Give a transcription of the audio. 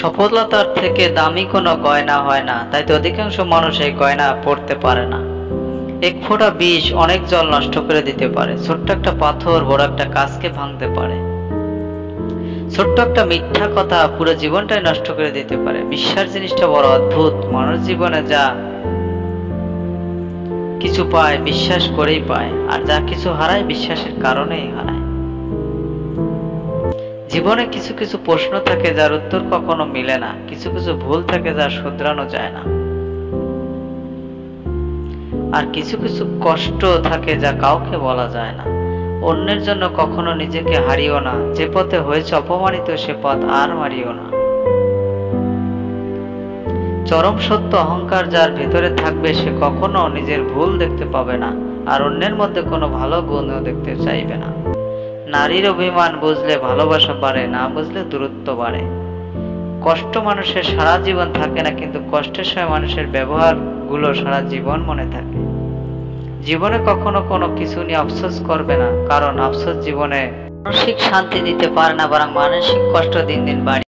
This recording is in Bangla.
সফলতার থেকে দামি কোনো গয়না হয় না, তাই তো অধিকাংশ মানুষ এই গয়না পড়তে পারে না। এক ফোঁটা বিষ অনেক জল নষ্ট করে দিতে পারে, ছোট্ট একটা পাথর, বড় একটা কাজকে ভাঙতে পারে। ছোট্ট একটা মিথ্যা কথা পুরো জীবনটাই নষ্ট করে দিতে পারে। বিশ্বাস জিনিসটা বড় অদ্ভুত, মানুষ জীবনে যা কিছু পায়, বিশ্বাস করেই পায়, আর যা কিছু হারায়, বিশ্বাসের কারণেই হারায়। জীবনে কিছু কিছু প্রশ্ন থাকে যার উত্তর কখনো মিলে না, কিছু কিছু ভুল থাকে যা শুধরানো যায় না। আর কিছু কিছু কষ্ট থাকে যা কাউকে বলা যায় না। অন্যের জন্য কখনো নিজেকে হারিও না, যে পথে হয়েছে অপমানিত সে পথ আর মারিও না। চরম সত্য অহংকার যার ভেতরে থাকবে সে কখনো নিজের ভুল দেখতে পাবে না, আর অন্যের মধ্যে কোনো ভালো গুণও দেখতে চাইবে না। নারীর অভিমান বুঝলে ভালোবাসা বাড়ে, না বুঝলে দূরত্ব বাড়ে। কষ্ট মানুষের সারা জীবন থাকে না, কিন্তু কষ্টের সময় মানুষের ব্যবহারগুলো সারা জীবন মনে থাকে। জীবনে কখনো কোনো কিছু নিয়ে আফসোস করবে না, কারণ আফসোস জীবনে মানসিক শান্তি দিতে পারে না, বরং মানসিক কষ্ট দিন দিন বাড়ে